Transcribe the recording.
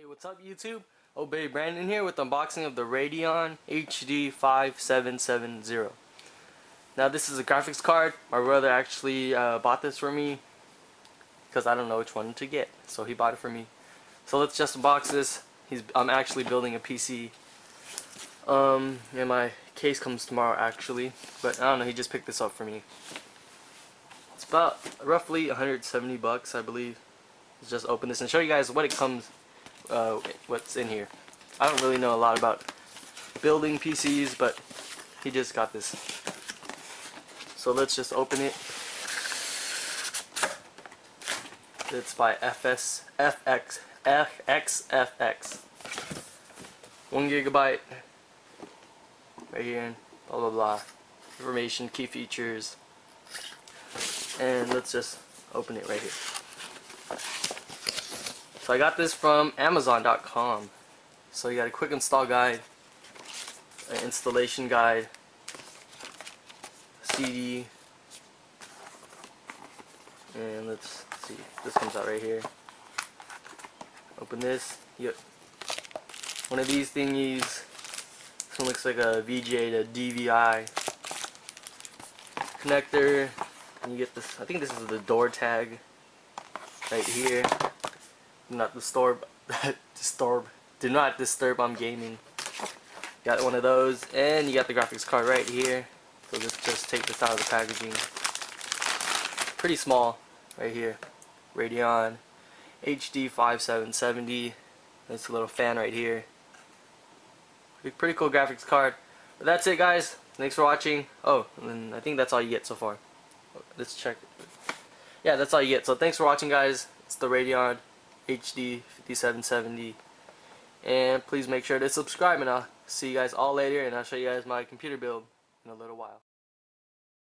Hey, what's up YouTube? Obey Brandon here with unboxing of the Radeon HD 5770. Now this is a graphics card. My brother actually uh, bought this for me because I don't know which one to get. So he bought it for me. So let's just unbox this. He's I'm actually building a PC. Um, and my case comes tomorrow actually. But I don't know, he just picked this up for me. It's about roughly 170 bucks I believe. Let's just open this and show you guys what it comes uh, what's in here. I don't really know a lot about building PCs, but he just got this. So let's just open it. It's by FS FX FXFX. One gigabyte. Right here. Blah blah blah. Information, key features. And let's just open it right here. So I got this from Amazon.com. So you got a quick install guide, an installation guide, CD, and let's see, this comes out right here. Open this, yep. One of these thingies, this one looks like a VGA to DVI connector, and you get this, I think this is the door tag right here not disturb disturb do not disturb I'm gaming. Got one of those and you got the graphics card right here. So let's just take this out of the packaging. Pretty small right here. Radeon HD 5770 a little fan right here. Pretty, pretty cool graphics card. But that's it guys. Thanks for watching. Oh and I think that's all you get so far. Let's check. Yeah that's all you get. So thanks for watching guys. It's the Radeon HD 5770 and please make sure to subscribe and I'll see you guys all later and I'll show you guys my computer build in a little while